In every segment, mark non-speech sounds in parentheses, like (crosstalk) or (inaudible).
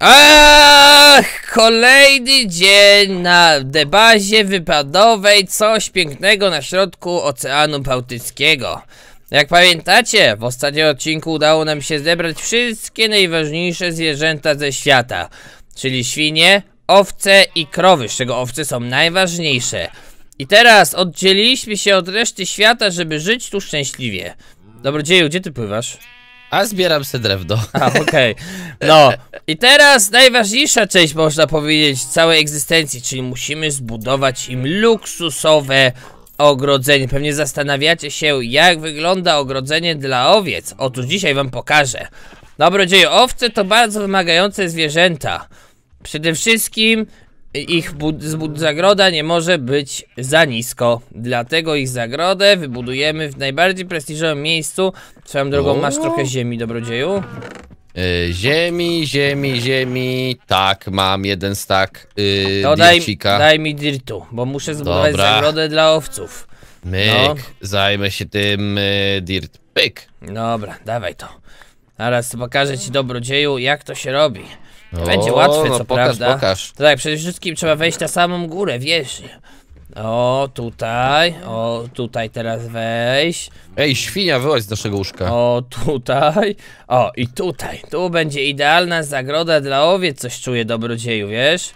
Ach, kolejny dzień na debazie wypadowej, coś pięknego na środku Oceanu Bałtyckiego. Jak pamiętacie, w ostatnim odcinku udało nam się zebrać wszystkie najważniejsze zwierzęta ze świata, czyli świnie, owce i krowy, z czego owce są najważniejsze. I teraz oddzieliliśmy się od reszty świata, żeby żyć tu szczęśliwie. Dobrodzieju, gdzie ty pływasz? A zbieram se drewno. (laughs) A, okej. No. I teraz najważniejsza część, można powiedzieć, całej egzystencji, czyli musimy zbudować im luksusowe ogrodzenie. Pewnie zastanawiacie się, jak wygląda ogrodzenie dla owiec. Otóż dzisiaj wam pokażę. Dobrodzieju, owce to bardzo wymagające zwierzęta. Przede wszystkim ich zagroda nie może być za nisko. Dlatego ich zagrodę wybudujemy w najbardziej prestiżowym miejscu. Swoją drogą, O. masz trochę ziemi, dobrodzieju? Y, ziemi, ziemi, ziemi. Tak, mam jeden stak y, To daj, daj mi dirtu, bo muszę zbudować Dobra. zagrodę dla owców. Myk, no. zajmę się tym y, dirt. Pyk. Dobra, dawaj to. Zaraz pokażę ci dobrodzieju, jak to się robi. To O, będzie łatwe, no co pokaż, prawda. pokaż. To tak, przede wszystkim trzeba wejść na samą górę, wiesz. O, tutaj, o, tutaj teraz wejść. Ej, świnia, wyłaź z naszego łóżka. O, tutaj, o, i tutaj. Tu będzie idealna zagroda dla owiec, coś czuję, dobrodzieju, wiesz?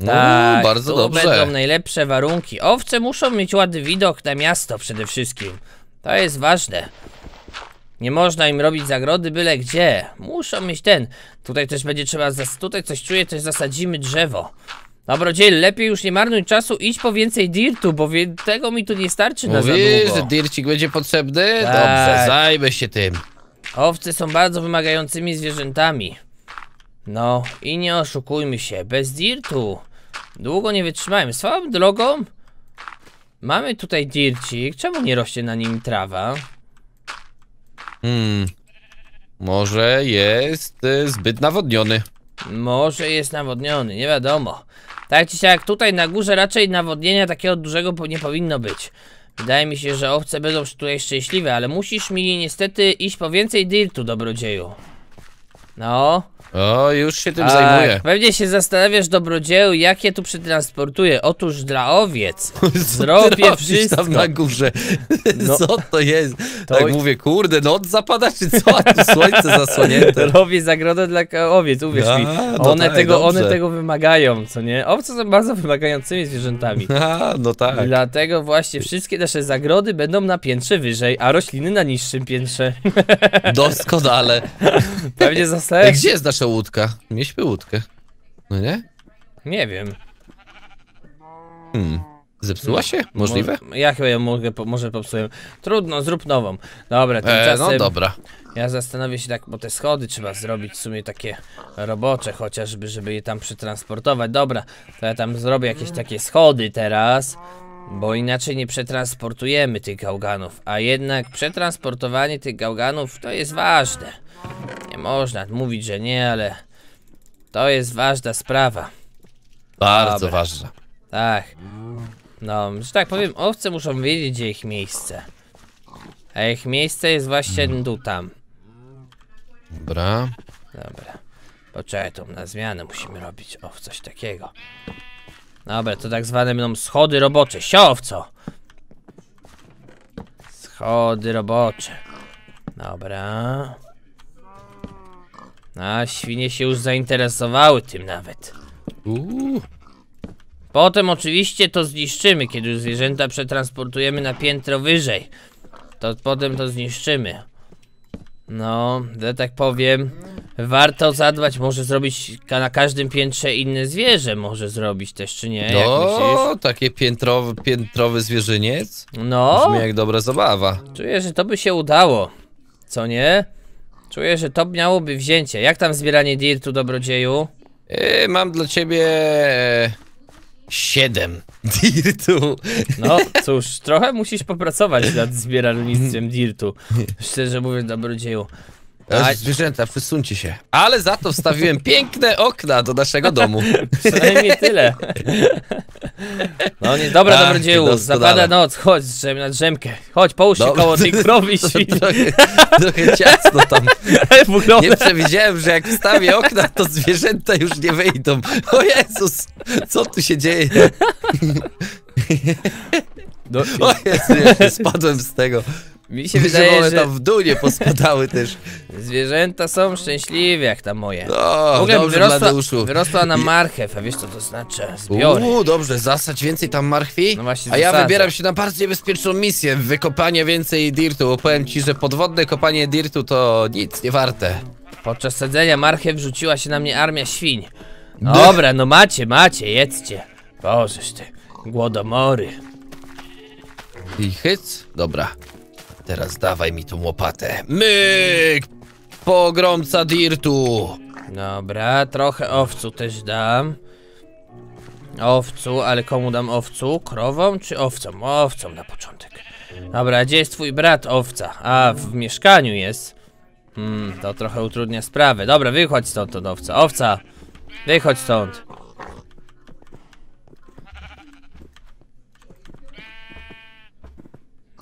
No, Tak, bardzo tu dobrze. będą najlepsze warunki. Owce muszą mieć ładny widok na miasto przede wszystkim. To jest ważne. Nie można im robić zagrody byle gdzie. Muszą mieć ten. Tutaj też będzie trzeba, zas- tutaj coś czuję, też zasadzimy drzewo. Dobrodziej, lepiej już nie marnuj czasu, idź po więcej dirtu, bo wie, tego mi tu nie starczy na za Mówisz, długo. że dircik będzie potrzebny? Tak. Dobrze, zajmę się tym. Owce są bardzo wymagającymi zwierzętami. No i nie oszukujmy się, bez dirtu długo nie wytrzymałem. Swoją drogą mamy tutaj dircik. Czemu nie rośnie na nim trawa? Hmm. Może jest y, zbyt nawodniony. Może jest nawodniony, nie wiadomo. Tak czy siak, tutaj na górze raczej nawodnienia takiego dużego nie powinno być. Wydaje mi się, że owce będą tutaj szczęśliwe, ale musisz mi niestety iść po więcej dirtu, dobrodzieju. No. O, już się tym zajmuję. Pewnie się zastanawiasz, dobrodzieju, jak je tu przetransportuję. Otóż dla owiec. (laughs) Zrobię wszystko. tam na górze. (laughs) No. Co to jest? To- Tak mówię, kurde, noc zapada czy co? A tu słońce zasłonięte. (laughs) Robię zagrodę dla owiec, uwierz A, mi. no One, tak, tego, one tego wymagają, co nie? Owce są bardzo wymagającymi zwierzętami. A, no tak. Dlatego właśnie wszystkie nasze zagrody będą na piętrze wyżej, a rośliny na niższym piętrze. Doskonale. Pewnie Ej, gdzie jest nasza łódka? Mieliśmy łódkę. No nie? Nie wiem. Hmm. Zepsuła się? Możliwe? Mo- Ja chyba ją mogę, po- może popsułem. Trudno, zrób nową. Dobra, E, tymczasem... no dobra. Ja zastanowię się tak, bo te schody trzeba zrobić w sumie takie robocze, chociażby, żeby je tam przetransportować. Dobra, to ja tam zrobię jakieś takie schody teraz, bo inaczej nie przetransportujemy tych gałganów. A jednak przetransportowanie tych gałganów to jest ważne. Nie można mówić, że nie, ale to jest ważna sprawa. Bardzo Dobra. ważna. Tak. No, że tak powiem, owce muszą wiedzieć, gdzie ich miejsce. A ich miejsce jest właśnie tu, tam. Dobra. Dobra. Poczekaj, tą na zmianę musimy robić. O, coś takiego. Dobra, to tak zwane będą schody robocze. Siowco! Schody robocze. Dobra. A, świnie się już zainteresowały tym nawet. Uuu. Potem oczywiście to zniszczymy, kiedy już zwierzęta przetransportujemy na piętro wyżej. To potem to zniszczymy. No, że tak powiem, warto zadbać, może zrobić na każdym piętrze inne zwierzę, może zrobić też, czy nie? No, takie piętrowy, piętrowy zwierzyniec. No, Brzmi jak dobra zabawa. czuję, że to by się udało. Co nie? Czuję, że to miałoby wzięcie. Jak tam zbieranie dirtu, dobrodzieju? E, mam dla ciebie... Siedem (laughs) dirtu. No cóż, trochę musisz popracować nad zbieralnictwem dirtu. Szczerze mówiąc, dobrodzieju. A- Zwierzęta, przesuńcie się. Ale za to wstawiłem (laughs) piękne okna do naszego domu. Przynajmniej tyle. No nie, dobra, Ach, dobrodzieju, zapada noc, chodź drzem na drzemkę. Chodź, połóż się Dobra. koło (laughs) tej krowy i świni. trochę, trochę ciasno tam. (laughs) Nie przewidziałem, że jak wstawię okna, to zwierzęta już nie wyjdą. O Jezus, co tu się dzieje? no, O Jezu, spadłem z tego. Mi się wydaje, one że tam w dół nie pospadały też. zwierzęta są szczęśliwe jak ta moje. O, W ogóle dobrze, wyrosła, wyrosła na marchew, a wiesz co to znaczy? Zbiory. Uuu, dobrze, zasać więcej tam marchwi. No właśnie, a ja zasadzę. wybieram się na bardzo niebezpieczną misję, wykopanie więcej dirtu, bo powiem ci, że podwodne kopanie dirtu to nic nie warte. Podczas sadzenia marchew rzuciła się na mnie armia świń. Dobra, no macie, macie, jedzcie. Bożeż ty, głodomory. I hyc? Dobra. Teraz dawaj mi tą łopatę. Myk! Pogromca dirtu! Dobra, trochę owcu też dam. Owcu, ale komu dam owcu? Krową czy owcom? Owcą na początek. Dobra, gdzie jest twój brat owca? A, w mieszkaniu jest. Hmm, to trochę utrudnia sprawę. Dobra, wychodź stąd od owca. Owca, wychodź stąd.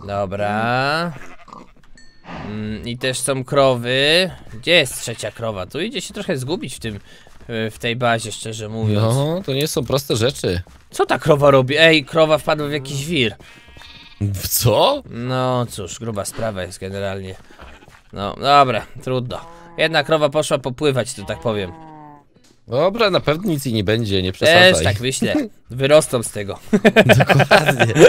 Dobra. Mm, I też są krowy. Gdzie jest trzecia krowa? Tu idzie się trochę zgubić w tym, w tej bazie, szczerze mówiąc. No, to nie są proste rzeczy. Co ta krowa robi? Ej, krowa wpadła w jakiś wir. Co? No cóż, gruba sprawa jest generalnie. No, dobra, trudno. Jedna krowa poszła popływać, to tak powiem. Dobra, na pewno nic jej nie będzie, nie Też przesadzaj. tak myślę. (laughs) Wyrosną z tego. (laughs) Dokładnie. (laughs)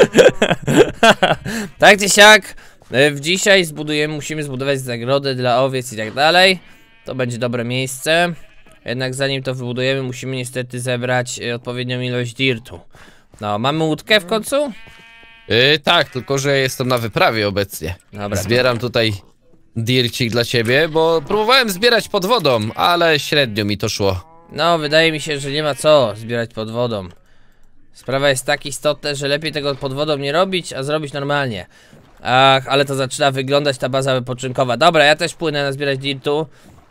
Tak czy siak, e, w dzisiaj zbudujemy, musimy zbudować zagrodę dla owiec i tak dalej. To będzie dobre miejsce. Jednak zanim to wybudujemy, musimy niestety zebrać e, odpowiednią ilość dirtu. No, mamy łódkę w końcu? Yy, tak, tylko że jestem na wyprawie obecnie. Dobra. Zbieram tutaj dircik dla ciebie, bo próbowałem zbierać pod wodą, ale średnio mi to szło. No, wydaje mi się, że nie ma co zbierać pod wodą. Sprawa jest tak istotna, że lepiej tego pod wodą nie robić, a zrobić normalnie. Ach, ale to zaczyna wyglądać ta baza wypoczynkowa. Dobra, ja też płynę na zbierać dirtu.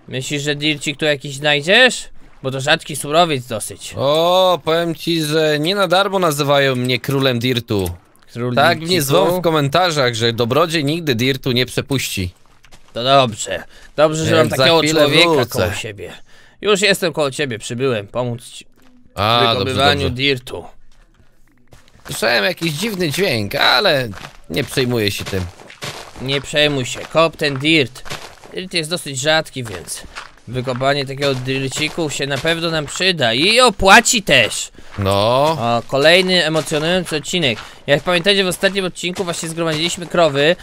Myślisz, że dircik tu jakiś znajdziesz? Bo to rzadki surowiec dosyć. O, powiem ci, że nie na darmo nazywają mnie królem dirtu. Król Tak mnie zwą w komentarzach, że dobrodziej nigdy dirtu nie przepuści. To dobrze. Dobrze, że Więc mam za takiego człowieka wrócę. koło siebie. Już jestem koło ciebie, przybyłem pomóc ci w A, dobrze, wydobywaniu dobrze. dirtu. Słyszałem jakiś dziwny dźwięk, ale nie przejmuję się tym. Nie przejmuj się, kop ten dirt. Dirt jest dosyć rzadki, więc wykopanie takiego dirciku się na pewno nam przyda i opłaci też. No, O, kolejny emocjonujący odcinek. Jak pamiętacie w ostatnim odcinku właśnie zgromadziliśmy krowy,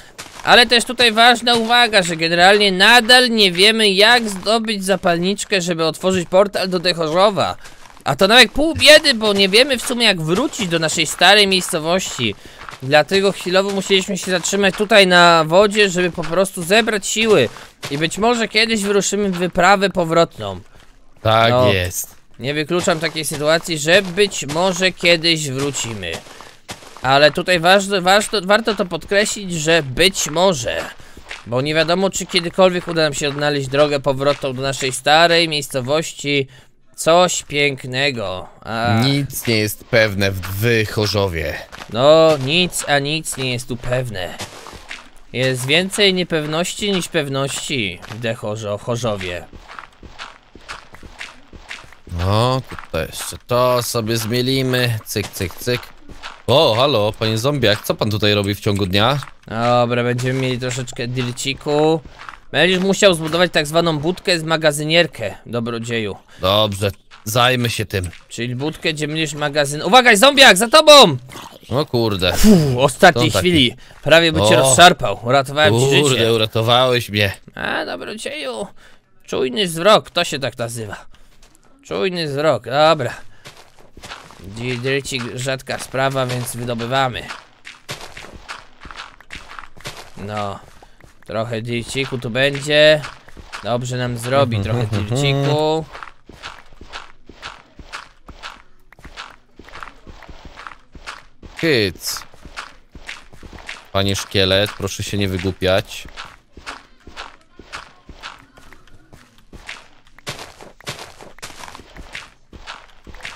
ale też tutaj ważna uwaga, że generalnie nadal nie wiemy jak zdobyć zapalniczkę, żeby otworzyć portal do Dechorzowa. A to nawet pół biedy, bo nie wiemy w sumie jak wrócić do naszej starej miejscowości. Dlatego chwilowo musieliśmy się zatrzymać tutaj na wodzie, żeby po prostu zebrać siły. I być może kiedyś wyruszymy w wyprawę powrotną. tak No. jest. Nie wykluczam takiej sytuacji, że być może kiedyś wrócimy. Ale tutaj ważne, ważne, warto to podkreślić, że być może. Bo nie wiadomo, czy kiedykolwiek uda nam się odnaleźć drogę powrotną do naszej starej miejscowości. Coś pięknego. A, Nic nie jest pewne w Wychorzowie. no, nic, a nic nie jest tu pewne. Jest więcej niepewności niż pewności w Dechorzo, w Chorzowie. No, tutaj jeszcze to sobie zmielimy. Cyk, cyk, cyk. O, halo, panie zombiak, co pan tutaj robi w ciągu dnia? Dobra, będziemy mieli troszeczkę dilciku. Będziesz musiał zbudować tak zwaną budkę z magazynierkę, dobrodzieju. Dobrze, zajmę się tym. Czyli budkę, gdzie będziesz magazyn... Uwaga, zombiak, za tobą! O kurde. W ostatniej chwili. Prawie by cię O. rozszarpał. Uratowałem ci Kurde, życie. uratowałeś mnie. A, dobrodzieju. Czujny wzrok, to się tak nazywa. Czujny wzrok, dobra. Dilcik rzadka sprawa, więc wydobywamy. No. Trochę dirciku tu będzie. Dobrze nam zrobi mhm, trochę mhm, mhm. dirciku. Kids. Panie szkielet, proszę się nie wygłupiać.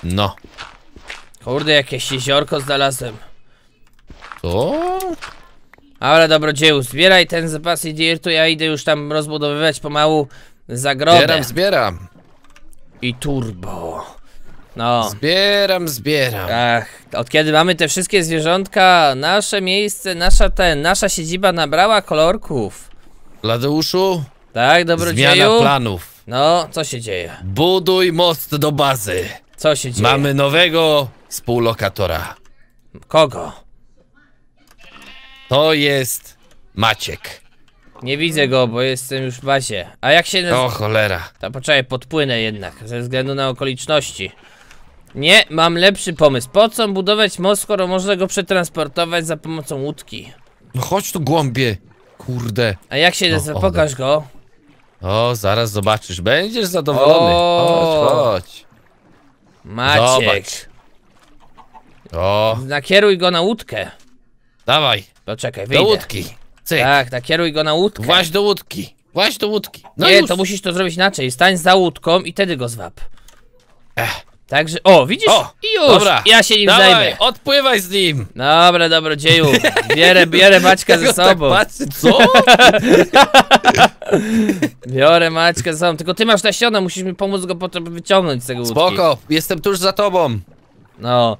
No. Kurde, jakieś jeziorko znalazłem. Co? Ale dobrodzieju, zbieraj ten zapas dirtu, ja idę już tam rozbudowywać pomału zagrodę. Zbieram, zbieram. I turbo. No. Zbieram, zbieram. Ach, od kiedy mamy te wszystkie zwierzątka, nasze miejsce, nasza ten, nasza siedziba nabrała kolorków. Ladeuszu, Tak, zmiana dobrodzieju? planów. No, co się dzieje? Buduj most do bazy. Co się dzieje? Mamy nowego współlokatora. Kogo? To jest Maciek. Nie widzę go, bo jestem już w bazie. A jak się O nazywa? cholera. To poczekaj, podpłynę jednak, ze względu na okoliczności. Nie, mam lepszy pomysł. Po co budować most, skoro można go przetransportować za pomocą łódki? No chodź tu głąbie. Kurde. A jak się nazywa? o, Pokaż go. O, zaraz zobaczysz. Będziesz zadowolony. O. Chodź, chodź. Maciek. Zobacz. O, Nakieruj go na łódkę. dawaj. Poczekaj, Do wyjdę. łódki. Cyk. Tak, nakieruj go na łódkę. Właź do łódki. Właź do łódki. No nie, już. to musisz to zrobić inaczej. Stań za łódką i wtedy go zwab. Ech. Także, o, widzisz? O, I już, Dobra. ja się nim Dawaj, zajmę. odpływaj z nim. Dobra, dobrodzieju. Bierę, bierę Maćka ze on sobą. Tak patrzy, co? (laughs) Biorę Maćka ze sobą. Tylko ty masz nasiona, musisz mi pomóc go potem wyciągnąć z tego łódki. Spoko, jestem tuż za tobą. No.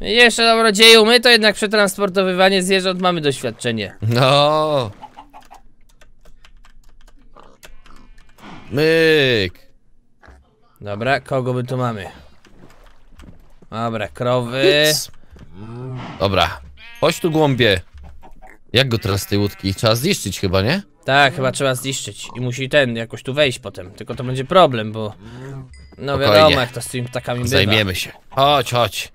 Jeszcze dobrodzieju, my to jednak przetransportowywanie zwierząt mamy doświadczenie. No. Myk. Dobra, kogo my tu mamy? Dobra, krowy. Nic. Dobra, chodź tu głąbie. Jak go teraz z tej łódki? Trzeba zniszczyć chyba, nie? Tak, chyba trzeba zniszczyć. I musi ten jakoś tu wejść potem. Tylko to będzie problem, bo. No Spokojnie. wiadomo, jak to z tymi ptakami bywa. Zajmiemy się. Chodź, chodź.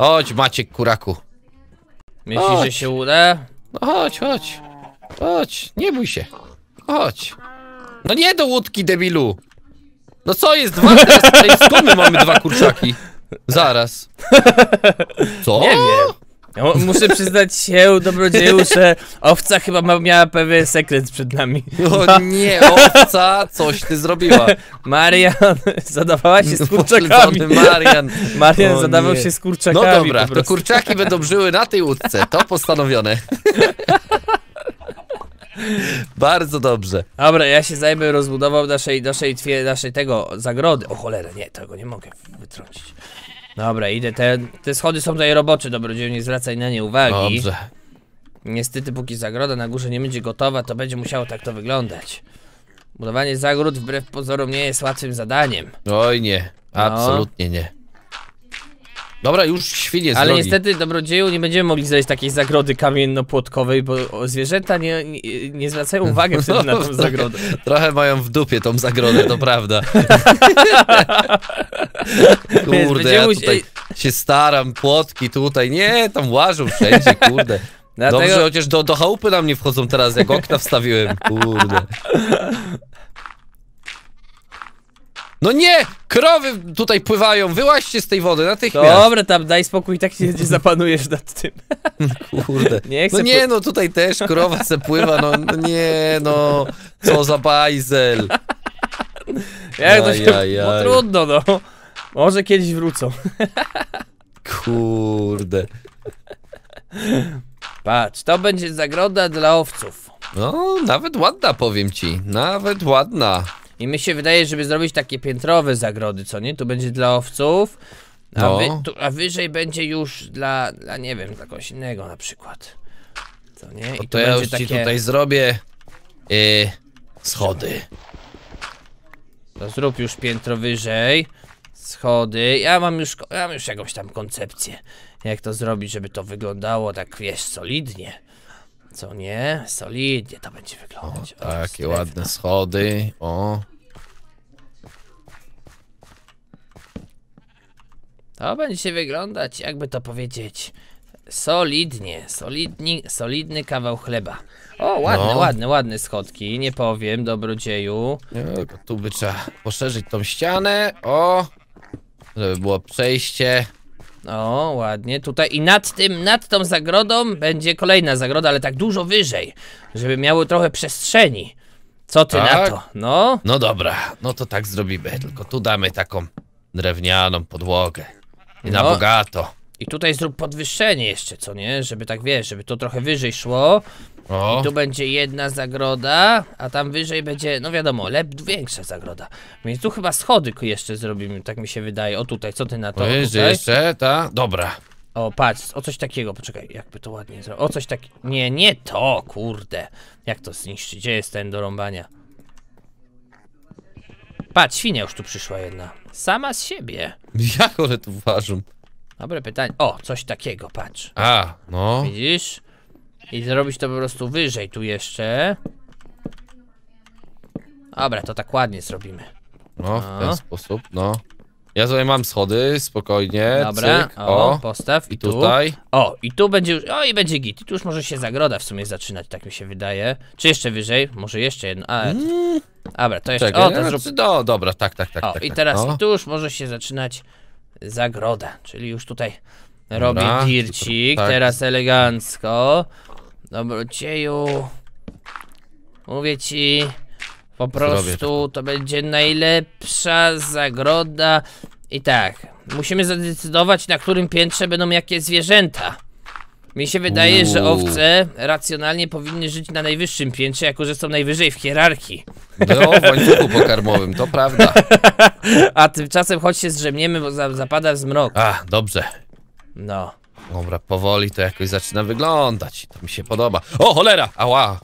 Chodź, Maciek Kuraku. Myślisz, że Chodź. się uda? No chodź, chodź. Chodź, nie bój się. Chodź. No nie do łódki, debilu. No co jest dwa teraz? Skąd my mamy dwa kurczaki? Zaraz. (laughs) Co? Nie wiem. Mu- muszę przyznać się, dobrodzieju, że owca chyba ma, miała pewien sekret przed nami. O (laughs) nie, owca, coś ty zrobiła. Marian zadawała się z kurczakami. Marian. Marian O zadawał nie. się z No kurczakami dobra, po to kurczaki będą żyły na tej łódce, to postanowione. (laughs) Bardzo dobrze. Dobra, ja się zajmę rozbudową naszej, naszej, naszej tego zagrody. O cholera, nie, tego nie mogę wytrącić. Dobra, idę, te, te schody są tutaj robocze, dobrodzieju, nie zwracaj na nie uwagi. Dobrze. Niestety, póki zagroda na górze nie będzie gotowa, to będzie musiało tak to wyglądać. Budowanie zagród wbrew pozorom nie jest łatwym zadaniem. Oj nie, absolutnie nie. Dobra, już świnie Ale drogi. niestety, dobrodzieju, nie będziemy mogli znaleźć takiej zagrody kamienno-płotkowej, bo zwierzęta nie, nie, nie zwracają uwagi (laughs) wtedy na tą zagrodę. Trochę mają w dupie tą zagrodę, to prawda. (laughs) Kurde, ja tutaj się staram, płotki tutaj, nie, tam łażą wszędzie, kurde. Dlatego- Dobrze, chociaż do, do chałupy nam nie wchodzą teraz, jak okna wstawiłem, kurde. No nie! Krowy tutaj pływają, wyłaźcie z tej wody natychmiast. Dobra, tam daj spokój, tak nie, nie zapanujesz nad tym. (laughs) Kurde. Nie chcę no nie, no tutaj też krowa se pływa, no, no nie, no. Co za bajzel. (laughs) Jak to się... Ajajaj. No trudno, no. Może kiedyś wrócą. Kurde. (laughs) Patrz, to będzie zagroda dla owców. No, nawet ładna, powiem ci. Nawet ładna. I mi się wydaje, żeby zrobić takie piętrowe zagrody, co nie? Tu będzie dla owców, a, No. wy, tu, a wyżej będzie już dla, dla, nie wiem, dla kogoś innego na przykład. Co nie? I to ja już ci takie... tutaj zrobię yy, schody. To zrób już piętro wyżej. Schody. Ja mam już, ja mam już jakąś tam koncepcję. Jak to zrobić, żeby to wyglądało tak, wiesz, solidnie. Co nie? Solidnie to będzie wyglądać. O, Takie ładne schody. O. To będzie wyglądać, jakby to powiedzieć, solidnie. Solidni, solidny kawał chleba. O, ładne, No. ładne, ładne schodki. Nie powiem, dobrodzieju. Tylko Tu by trzeba poszerzyć tą ścianę. O. Żeby było przejście. O, ładnie. Tutaj i nad tym, nad tą zagrodą będzie kolejna zagroda, ale tak dużo wyżej, żeby miały trochę przestrzeni. Co ty na Tak? to? No, No dobra, no to tak zrobimy. Tylko tu damy taką drewnianą podłogę. I na No. bogato. I tutaj zrób podwyższenie jeszcze, co nie? Żeby tak wiesz, żeby to trochę wyżej szło. O, I tu będzie jedna zagroda, a tam wyżej będzie, no wiadomo, lep większa zagroda. Więc tu chyba schody jeszcze zrobimy, tak mi się wydaje. O tutaj, co ty na to? to jest tutaj? jeszcze, ta? Dobra. O, patrz, o coś takiego, poczekaj, jakby to ładnie zrobić. O coś takiego. Nie, nie to, kurde. Jak to zniszczyć? Gdzie jest ten do rąbania? Patrz, świnia już tu przyszła jedna. Sama z siebie. Jak one tu ważą? Dobre pytanie. O, coś takiego, patrz. A, no. Widzisz? I zrobić to po prostu wyżej tu jeszcze. Dobra, to tak ładnie zrobimy. No, w No. ten sposób, no. Ja tutaj mam schody, spokojnie. Dobra, cyk, o, o. postaw I i tu. tutaj. O, i tu będzie już, o i będzie git. I tu już może się zagroda w sumie zaczynać, tak mi się wydaje. Czy jeszcze wyżej? Może jeszcze jedno. A, dobra, to jeszcze, Czekaj, o, to no, zrób. znaczy, no, dobra, tak, tak, tak. O, tak, i tak, teraz no. i tu już może się zaczynać zagroda, czyli już tutaj robię Dobra, dircik, tak. teraz elegancko. Dobrocieju, mówię ci, po prostu to będzie najlepsza zagroda. I tak, musimy zadecydować na którym piętrze będą jakie zwierzęta. Mi się wydaje, że Uuu. owce racjonalnie powinny żyć na najwyższym piętrze, jako że są najwyżej w hierarchii. No, w łańcuchu pokarmowym, to prawda. (laughs) A tymczasem choć się zrzemniemy, bo za, zapada zmrok. A, dobrze. No. Dobra, powoli to jakoś zaczyna wyglądać. To mi się podoba. O, cholera! Ała!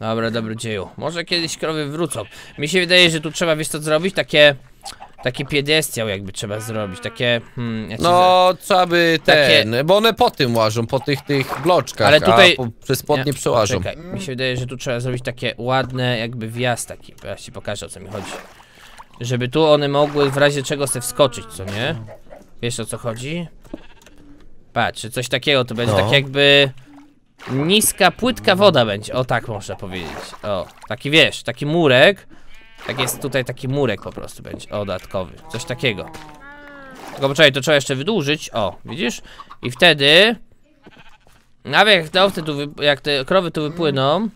Dobra, dobrodzieju. Może kiedyś krowy wrócą. Mi się wydaje, że tu trzeba, wiesz co zrobić? Takie... Taki piedestiał jakby trzeba zrobić, takie... Hmm, ja za- No, trzeba by Takie- ten, bo one po tym łażą, po tych, tych bloczkach, Ale tutaj- a po, przez spodnie Nie, przełażą. Czekaj, mi się wydaje, że tu trzeba zrobić takie ładne jakby wjazd taki. Ja ci pokażę o co mi chodzi. Żeby tu one mogły w razie czego se wskoczyć, co nie? Wiesz o co chodzi? Patrz, coś takiego to będzie No. tak jakby niska, płytka woda będzie. O tak można powiedzieć. O, taki wiesz, taki murek. Tak jest tutaj taki murek po prostu będzie. O, dodatkowy. Coś takiego. Tylko poczekaj, to trzeba jeszcze wydłużyć. O, widzisz? I wtedy nawet jak te owce tu, jak te krowy tu wypłyną,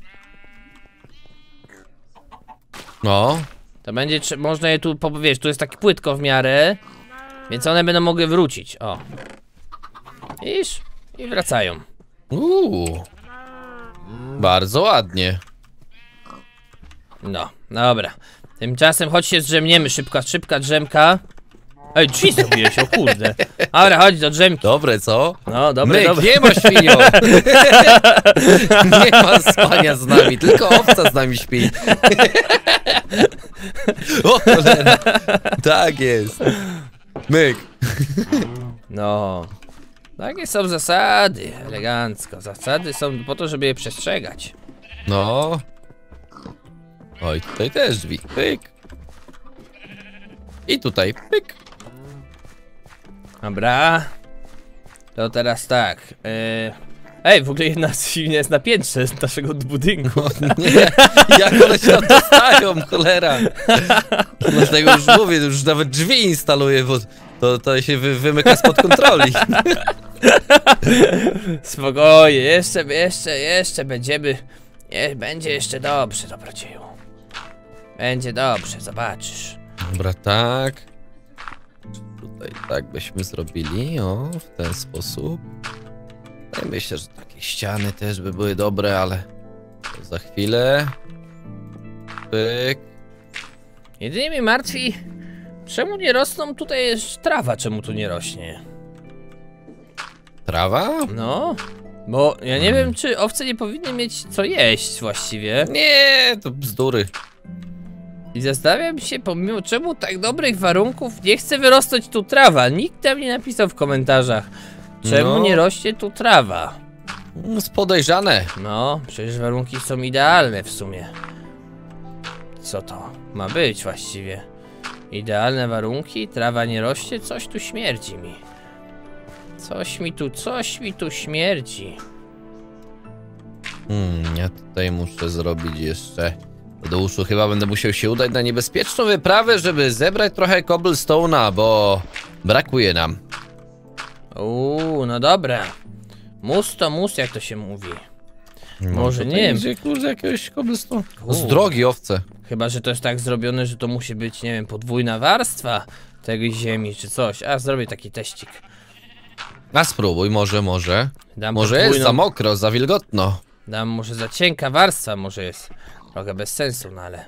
No, to będzie, można je tu, wiesz, tu jest takie płytko w miarę, więc one będą mogły wrócić, o. Iż i wracają. uuu. Bardzo ładnie. No, dobra. Tymczasem chodź się zdrzemniemy, szybka, szybka drzemka. Ej, drzwi zrobiłeś, o kurde. Dobra, chodź do drzemki. Dobre, co? No, dobre, Myk, dobre. nie ma świnio! (laughs) nie ma spania z nami, tylko owca z nami śpi. (laughs) o, cholera. Tak jest. Myk. No. Takie są zasady, elegancko. Zasady są po to, żeby je przestrzegać. No. Oj, tutaj też drzwi. Pyk. I tutaj, pyk. Dobra. To teraz tak. Yy... Ej, w ogóle jedna z świnia jest na piętrze z naszego budynku. (laughs) Nie, jak one się dostają, cholera. Dlatego już mówię, już nawet drzwi instaluję, bo to, to się wy, wymyka spod kontroli. (laughs) Spokojnie, jeszcze, jeszcze, jeszcze będziemy. Będzie jeszcze dobrze, dobrocieju. Będzie dobrze, zobaczysz. Dobra, tak. Tutaj tak byśmy zrobili, o, w ten sposób. No i myślę, że takie ściany też by były dobre, ale to za chwilę. Pyk. Jedynie mnie martwi, czemu nie rosną tutaj jest trawa, czemu tu nie rośnie? Trawa? No, bo ja nie wiem, czy owce nie powinny mieć co jeść właściwie. Nie, to bzdury. I zastanawiam się, pomimo czemu tak dobrych warunków nie chce wyrosnąć tu trawa. Nikt tam nie napisał w komentarzach, czemu No. nie rośnie tu trawa. Mm, Z podejrzane. No, przecież warunki są idealne w sumie. Co to ma być właściwie? Idealne warunki, trawa nie rośnie, coś tu śmierdzi mi. Coś mi tu, coś mi tu śmierdzi. Hmm, ja tutaj muszę zrobić jeszcze. Do uszu chyba będę musiał się udać na niebezpieczną wyprawę, żeby zebrać trochę cobblestone'a, bo brakuje nam. Uuu, no dobra. Mus to mus, jak to się mówi. Może No, Tutaj nie wiem. Gdzie kurde jakiegoś cobblestone? Z drogi owce. Chyba, że to jest tak zrobione, że to musi być, nie wiem, podwójna warstwa. tej ziemi czy coś. A zrobię taki teścik. A spróbuj, może, może. Dam Może jest podwójną- za mokro, za wilgotno. Dam może za cienka warstwa, może jest trochę bez sensu, no ale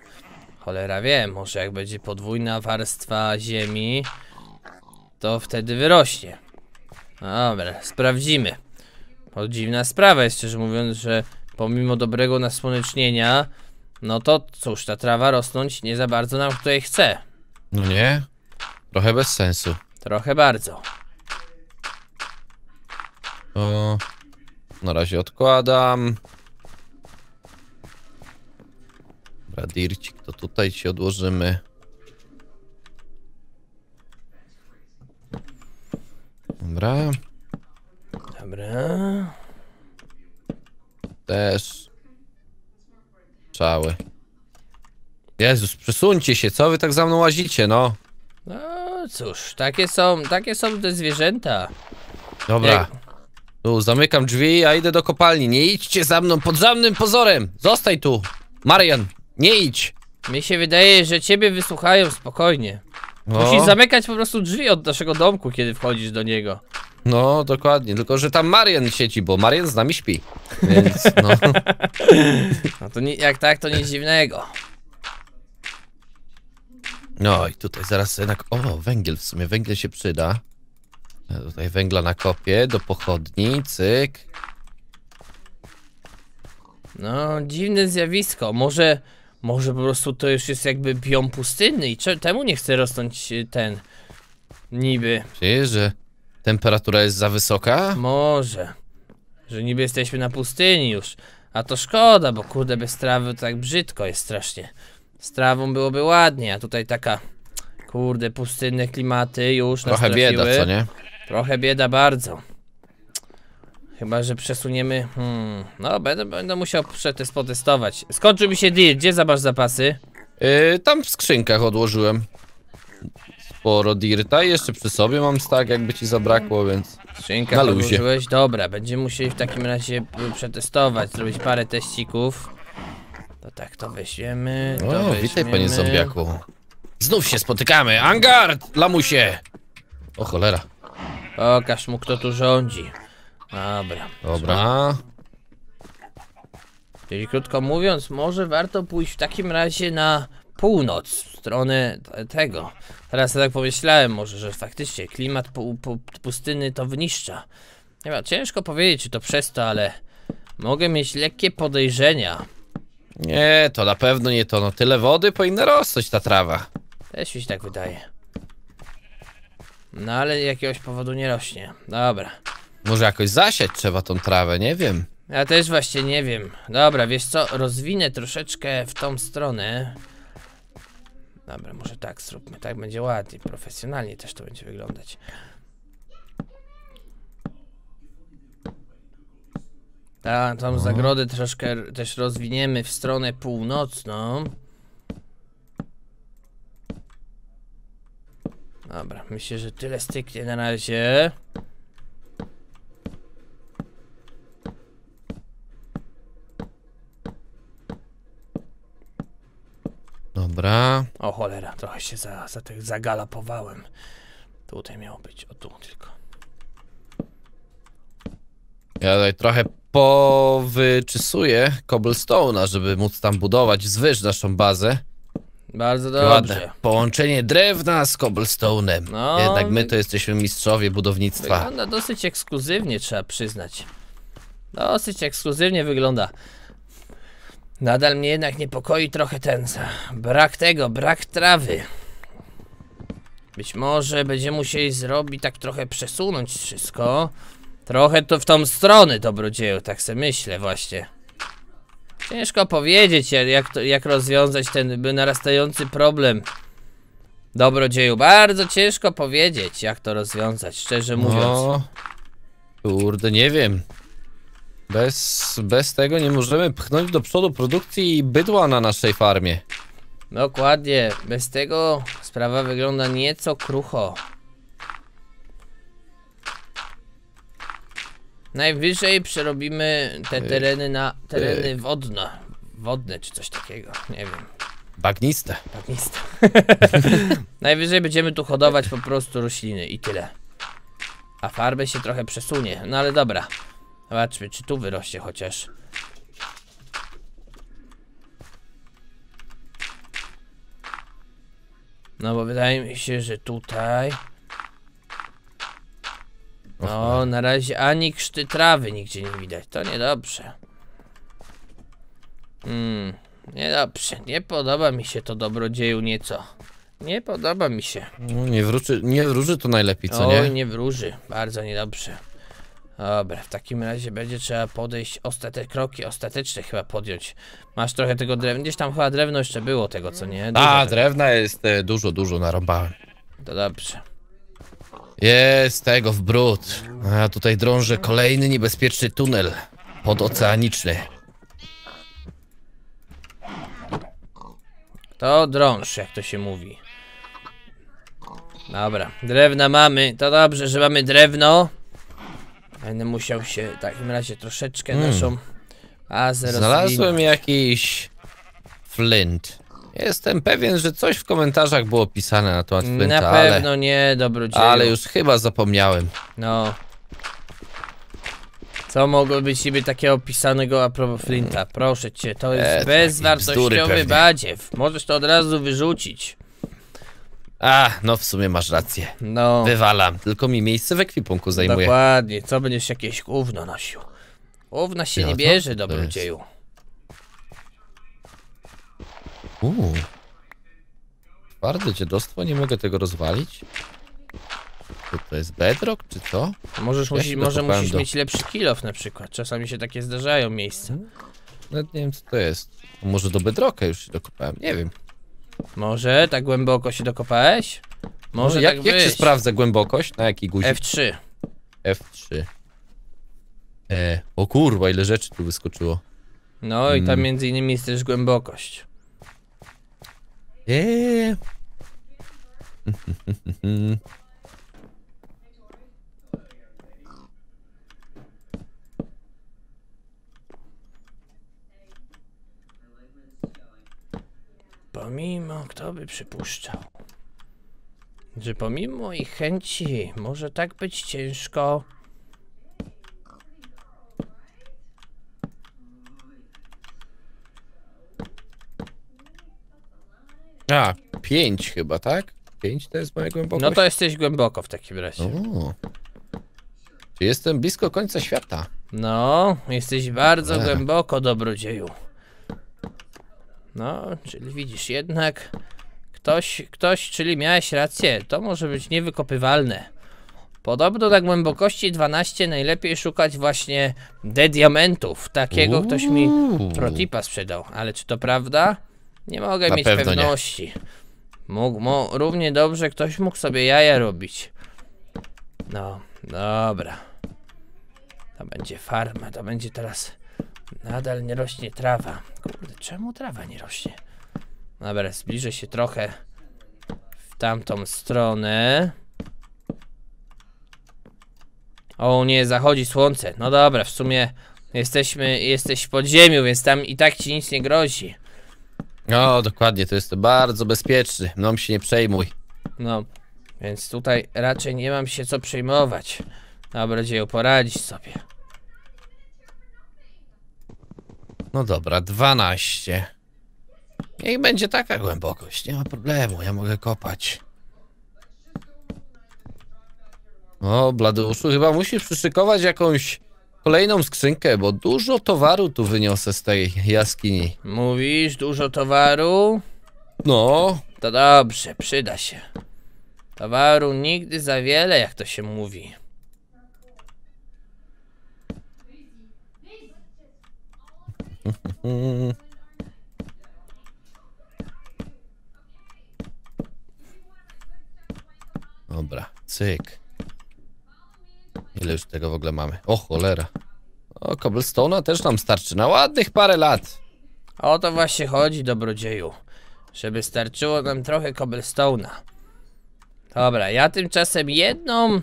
cholera wie, może jak będzie podwójna warstwa ziemi, to wtedy wyrośnie. Dobra, sprawdzimy. Bo dziwna sprawa jest, szczerze mówiąc, że pomimo dobrego nasłonecznienia, no to cóż, ta trawa rosnąć nie za bardzo nam tutaj chce. No nie? Trochę bez sensu. Trochę bardzo. O, na razie odkładam. Dobra, dircik, to tutaj ci odłożymy. Dobra, Dobra. też. Czały. Jezus, przesuńcie się, co wy tak za mną łazicie, no? No cóż, takie są, takie są te zwierzęta. Dobra. Jak- Tu, zamykam drzwi, a idę do kopalni. Nie idźcie za mną pod żadnym pozorem. Zostaj tu. Marian, nie idź. Mi się wydaje, że ciebie wysłuchają spokojnie. No, Musisz zamykać po prostu drzwi od naszego domku, kiedy wchodzisz do niego. no, dokładnie. Tylko, że tam Marian siedzi, bo Marian z nami śpi. Więc, (laughs) no. No to nie, jak tak, to nic dziwnego. No i tutaj zaraz jednak... O, węgiel w sumie. Węgiel się przyda. Ja tutaj węgla na kopie do pochodni, cyk. No, dziwne zjawisko. Może, może po prostu to już jest jakby biom pustynny i temu nie chce rosnąć y, ten niby. Czyli, że temperatura jest za wysoka? Może. Że niby jesteśmy na pustyni już. A to szkoda, bo kurde bez trawy to tak brzydko jest strasznie. Z trawą byłoby ładnie, a tutaj taka kurde pustynne klimaty już nas Trochę bieda, trafiły. co nie? Trochę bieda bardzo. Chyba, że przesuniemy. Hmm. No, będę, będę musiał przetest potestować. Skończył mi się deal. Gdzie zabasz zapasy? Yy, tam w skrzynkach odłożyłem. Sporo dirta jeszcze przy sobie mam tak, jakby ci zabrakło, więc... Skrzynka Na luzie. podłożyłeś? Dobra, będziemy musieli w takim razie y, przetestować, zrobić parę teścików. To tak, to weźmiemy. To O, weźmiemy. witaj panie zombiaku. Znów się spotykamy. Angard, lamusie! O cholera. Pokaż mu, kto tu rządzi. Dobra. Dobra. Czyli krótko mówiąc, może warto pójść w takim razie na północ, w stronę tego. Teraz tak pomyślałem może, że faktycznie klimat pu pu pustyny to wyniszcza. Wiem, ciężko powiedzieć, czy to przez to, ale mogę mieć lekkie podejrzenia. Nie, to na pewno nie to. No tyle wody powinna rosnąć ta trawa. Też mi się tak wydaje. No ale jakiegoś powodu nie rośnie. Dobra. Może jakoś zasiać trzeba tą trawę, nie wiem. Ja też właśnie nie wiem. Dobra, wiesz co, rozwinę troszeczkę w tą stronę. Dobra, może tak zróbmy, tak będzie ładnie, profesjonalnie też to będzie wyglądać. Tak, tą zagrodę troszkę też rozwiniemy w stronę północną. Dobra, myślę, że tyle styknie na razie. Dobra. O cholera, trochę się za, za tych zagalapowałem. Tutaj miało być, o tu tylko. Ja tutaj trochę powyczysuję cobblestone'a, żeby móc tam budować zwyż naszą bazę. Bardzo Takie Ładne dobrze. połączenie drewna z cobblestone'em. No, Jednak my to jesteśmy mistrzowie budownictwa. Wygląda dosyć ekskluzywnie, trzeba przyznać. Dosyć ekskluzywnie wygląda. Nadal mnie jednak niepokoi trochę ten brak tego, brak trawy. Być może będziemy musieli zrobić, tak trochę przesunąć wszystko. Trochę to w tą stronę, dobrodzieju, tak se myślę właśnie. Ciężko powiedzieć, jak, to, jak rozwiązać ten narastający problem. Dobrodzieju, bardzo ciężko powiedzieć, jak to rozwiązać, szczerze mówiąc. No, kurde, nie wiem. Bez, bez tego nie możemy pchnąć do przodu produkcji bydła na naszej farmie. Dokładnie, bez tego sprawa wygląda nieco krucho. Najwyżej przerobimy te tereny na tereny wodne. Wodne czy coś takiego, nie wiem. Bagniste. Bagnista. (laughs) Najwyżej będziemy tu hodować po prostu rośliny i tyle. A farbę się trochę przesunie. No ale dobra. Zobaczmy, czy tu wyrośnie chociaż. No bo wydaje mi się, że tutaj. No, na razie ani krzty trawy nigdzie nie widać. To niedobrze. Hmm, niedobrze. Nie podoba mi się to dobrodzieju nieco. Nie podoba mi się. No, nie, wróży, nie wróży to najlepiej, co Oj, nie? nie wróży. Bardzo niedobrze. Dobra, w takim razie będzie trzeba podejść ostate kroki ostateczne chyba podjąć. Masz trochę tego drewna. Gdzieś tam chyba drewno jeszcze było tego, co nie? Dużo A, drewna. drewna jest e, dużo, dużo narąbałem. To dobrze. Jest tego w brud. A tutaj drążę kolejny niebezpieczny tunel podoceaniczny. To drąż, jak to się mówi. Dobra, drewna mamy. To dobrze, że mamy drewno. Będę musiał się w takim razie troszeczkę Mm. naszą bazę Znalazłem rozwinąć. jakiś flint. Jestem pewien, że coś w komentarzach było pisane na temat flinta, Na ale, pewno nie, dobrodzieju. ale już chyba zapomniałem. No. Co mogło być niby takiego opisanego a propos Flinta? Proszę cię, to jest E, bezwartościowy badziew. Możesz to od razu wyrzucić. A, no w sumie masz rację. No, Wywalam, tylko mi miejsce w ekwipunku zajmuje. dokładnie. Co będziesz jakieś gówno nosił? Gówna się Ja, nie co bierze, dobrodzieju. Uuu. Twarde dziadostwo, nie mogę tego rozwalić. To, to jest bedrock, czy co? Możesz, Ja musi, może musisz do- mieć lepszy kilof na przykład. Czasami się takie zdarzają miejsca. Nawet nie wiem, co to jest. Może do bedrocka już się dokopałem, nie wiem. Może tak głęboko się dokopałeś? Może no, jak, tak jak się sprawdza głębokość? Na jaki guzik? F3. F3. E, o kurwa, ile rzeczy tu wyskoczyło. No i tam Mm. między innymi jest też głębokość. Eee. (laughs) Pomimo, kto by przypuszczał, że pomimo ich chęci może tak być ciężko. A, pięć chyba, tak? Pięć to jest moja głębokość? No to jesteś głęboko w takim razie. O. Czy jestem blisko końca świata? No, jesteś bardzo Ech. głęboko, dobrodzieju. No, czyli widzisz, jednak ktoś, ktoś, czyli miałeś rację, to może być niewykopywalne. Podobno na głębokości 12 najlepiej szukać właśnie de diamentów. Takiego ktoś mi Uuu. protipa sprzedał, ale czy to prawda? Nie mogę Na mieć pewno nie. pewności. Mógł, mo, równie dobrze ktoś mógł sobie jaja robić. No, dobra. To będzie farma, to będzie teraz. Nadal nie rośnie trawa. Kurde, czemu trawa nie rośnie? Dobra, zbliżę się trochę w tamtą stronę. O nie, zachodzi słońce. No dobra, w sumie jesteśmy, jesteś w podziemiu, więc tam i tak ci nic nie grozi. No, dokładnie, to jest bardzo bezpieczny. Mną się nie przejmuj. No, więc tutaj raczej nie mam się co przejmować. Dobra, dzieju, poradzić sobie. No dobra, 12. Niech będzie taka głębokość, nie ma problemu, ja mogę kopać. O, Bladeuszu, chyba musisz przyszykować jakąś kolejną skrzynkę, bo dużo towaru tu wyniosę z tej jaskini. Mówisz, dużo towaru? No, To dobrze, przyda się. Towaru nigdy za wiele, jak to się mówi. Mm. Dobra, cyk. Ile już tego w ogóle mamy? O cholera. O, cobblestone'a też nam starczy na ładnych parę lat. O to właśnie chodzi, dobrodzieju. Żeby starczyło nam trochę cobblestone'a. Dobra, ja tymczasem jedną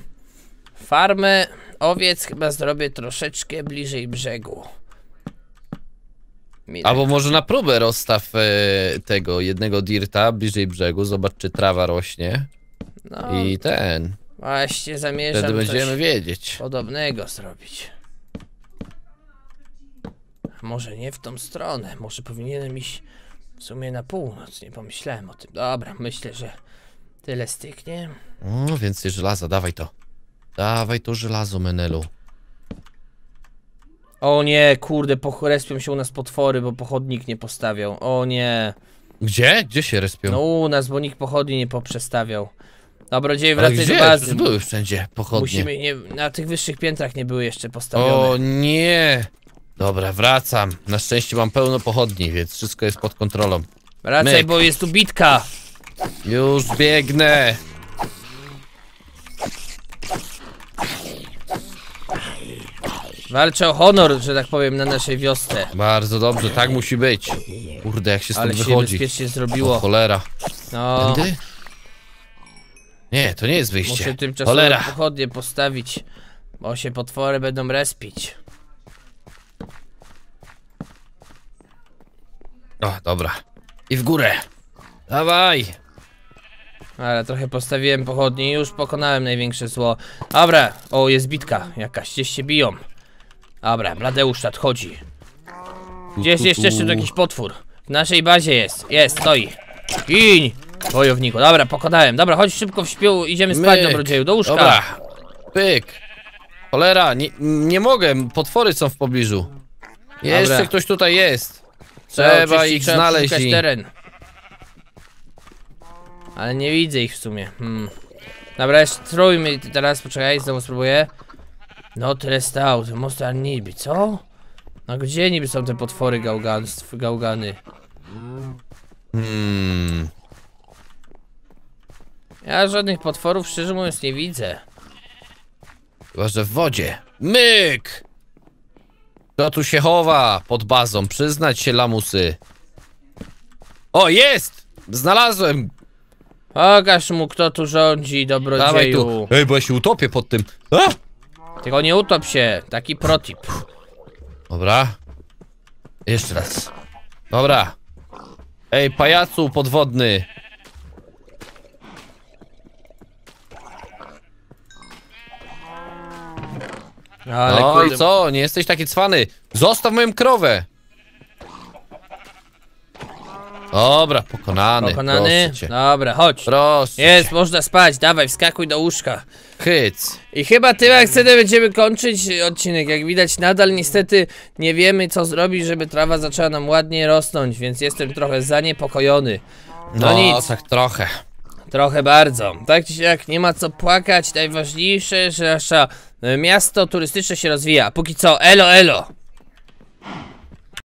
farmę owiec chyba zrobię troszeczkę bliżej brzegu. Albo może na próbę rozstaw e, tego jednego dirta bliżej brzegu, zobacz czy trawa rośnie No, i ten, właśnie zamierzam wtedy będziemy coś wiedzieć. podobnego zrobić. A Może nie w tą stronę, może powinienem iść w sumie na północ, nie pomyślałem o tym. Dobra, myślę, że tyle styknie. O, więcej żelaza, dawaj to. Dawaj to żelazo, Menelu. O nie, kurde, pochrespią się u nas potwory, bo pochodnik nie postawiał. O nie. Gdzie? Gdzie się respią? No u nas, bo nikt pochodni nie poprzestawiał. Dobra, dzieje Ale wracaj gdzie? do bazy. Przecież były wszędzie pochodnie. Musimy, nie, na tych wyższych piętrach nie były jeszcze postawione. O nie! Dobra, wracam. Na szczęście mam pełno pochodni, więc wszystko jest pod kontrolą. Wracaj, myk. bo jest tu bitka. Już biegnę! Walczę o honor, że tak powiem, na naszej wiosce. Bardzo dobrze, tak musi być. Kurde, jak się stąd Ale się wychodzi. bezpiecznie O zrobiło. cholera. No, Tędy? Nie, to nie jest wyjście. muszę tymczasowo Cholera. pochodnie postawić, bo się potwory będą respić. O, dobra. I w górę. Dawaj. Ale trochę postawiłem pochodnie i już pokonałem największe zło. Dobra, o jest bitka jakaś, gdzieś się biją. Dobra, Bladeusz nadchodzi. Gdzie jest jeszcze, jeszcze tu. jakiś potwór? W naszej bazie jest, jest, stoi. Gin! Wojowniku, dobra, pokonałem. Dobra, chodź szybko w śpią, idziemy spać, Myk. dobrodzieju, do łóżka. Dobra. Pyk. Cholera, nie, nie mogę. Potwory są w pobliżu. Jeszcze Dobra. ktoś tutaj jest. Trzeba oczyścić, ich znaleźć. I... teren. Ale nie widzę ich w sumie. Hmm. Dobra, jeszcze trójmy teraz, poczekaj, znowu spróbuję. No, tyle stał, te most niby, co? A gdzie niby są te potwory gałganstw, gałgany? Hmm. Ja żadnych potworów, szczerze mówiąc, nie widzę. Chyba, że w wodzie. Myk! Kto tu się chowa pod bazą? Przyznać się, lamusy. O, jest! Znalazłem! Pokaż mu, kto tu rządzi, Dawaj dobrodzieju. tu. Ej, bo ja się utopię pod tym. A! Tylko nie utop się, taki protip. Dobra. Jeszcze raz. Dobra. Ej, pajacu podwodny. Ale No kurde, i co? Nie jesteś taki cwany. Zostaw moją krowę. Dobra, pokonany. pokonany? Dobra, chodź. Proszę Jest, można spać, dawaj, wskakuj do łóżka. Hyc. I chyba tym akcentem będziemy kończyć odcinek. Jak widać, nadal niestety nie wiemy, co zrobić, żeby trawa zaczęła nam ładnie rosnąć, więc jestem trochę zaniepokojony. No, No, nic, tak trochę. trochę bardzo. Tak czy siak, nie ma co płakać. Najważniejsze, że nasze miasto turystyczne się rozwija. Póki co, elo, elo.